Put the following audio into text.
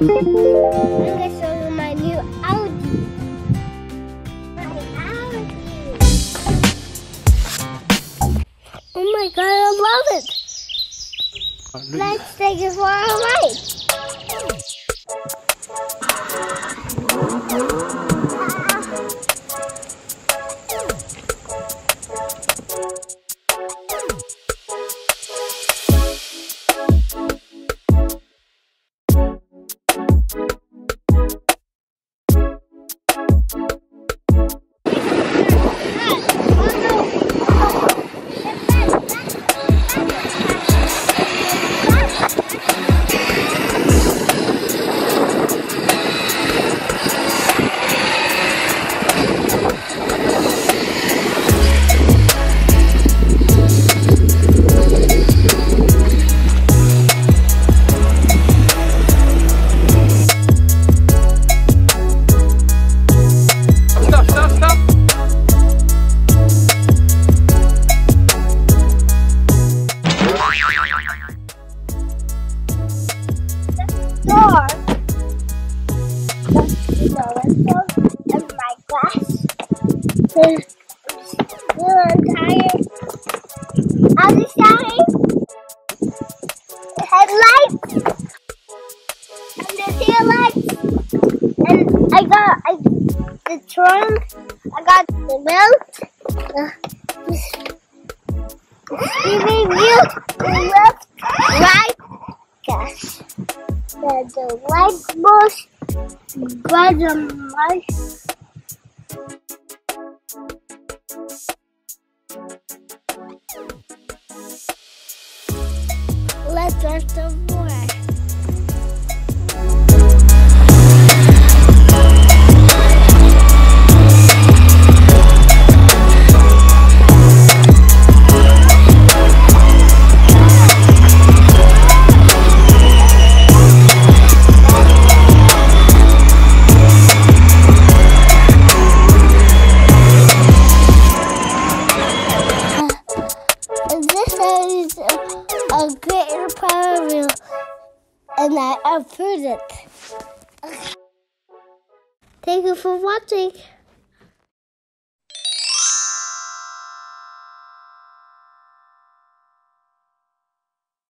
I'm gonna show you my new Audi. My Audi. Oh my god, I love it. Let's take it for a ride. Window and my glass. The the entire other side. Headlights and the tail lights. And I got I, the trunk. I got the belt. The, the steering wheel. The left, the, the light bush, and white. Let's start some more. And I approve it. Thank you for watching.